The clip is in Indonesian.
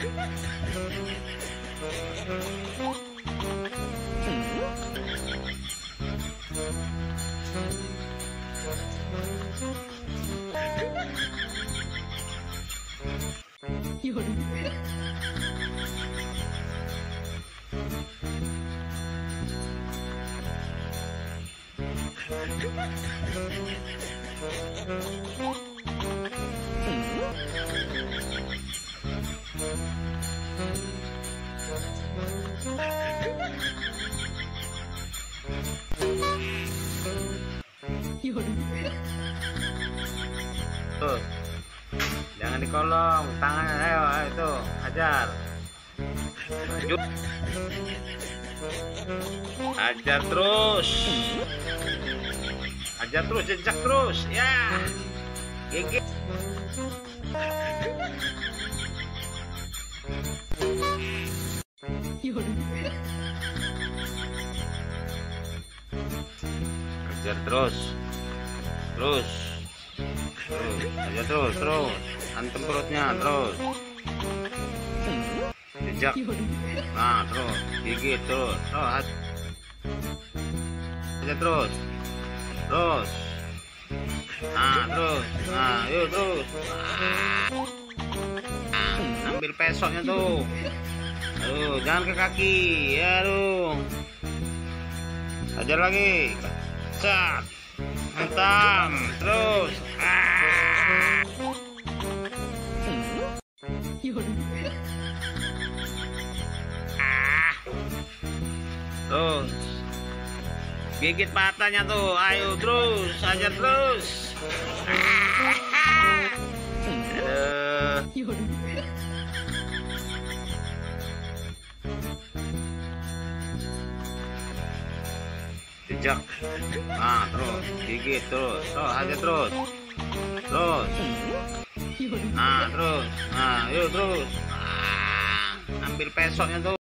有人。Tuh. Jangan dikolong, tangannya ayo, ayo itu, ajar. Maju. Ajar terus. Ajar terus, jejak terus. Ya. Gigi. Ajar terus. Terus. Terus, aja terus, terus. Antem perutnya, terus. Jejak. Nah, terus. Gigit terus. Terus. aj- Aja terus. Terus. Nah, terus. Nah, yuk terus. Ah, ambil pesoknya tuh. Aduh, jangan ke kaki. Ya, aduh. Ajar lagi. Cat. Hentam. Terus. Ah. Terus. Gigit matanya tuh. Ayo terus. Ajar terus. Aduh. Jejak. Nah, terus. Gigit terus. Terus aja terus. Terus. Nah, terus. Nah, yuk terus. Ah, ambil pesoknya tuh.